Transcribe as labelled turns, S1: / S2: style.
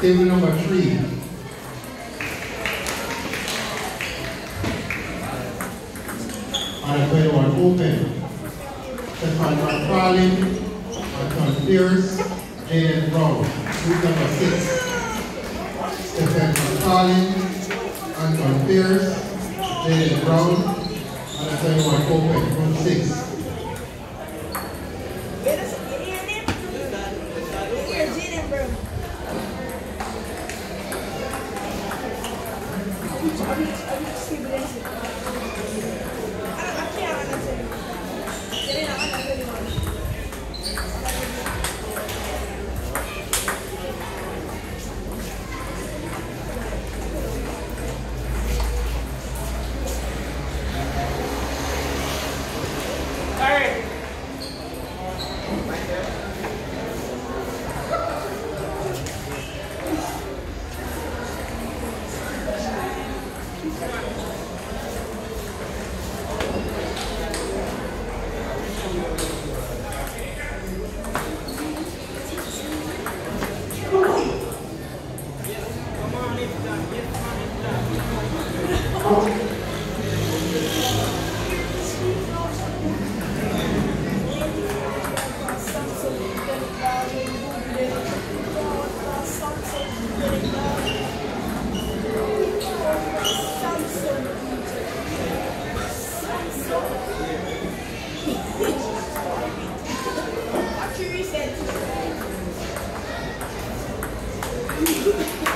S1: Table number three. And I tell one open. Stefan McFarlane, Anton Pierce, Jaden Brown. Group number six. Stephen McFarlane, Anton Pierce, Jaden Brown, and I tell one open. Group six. A gente, a gente segura. 何?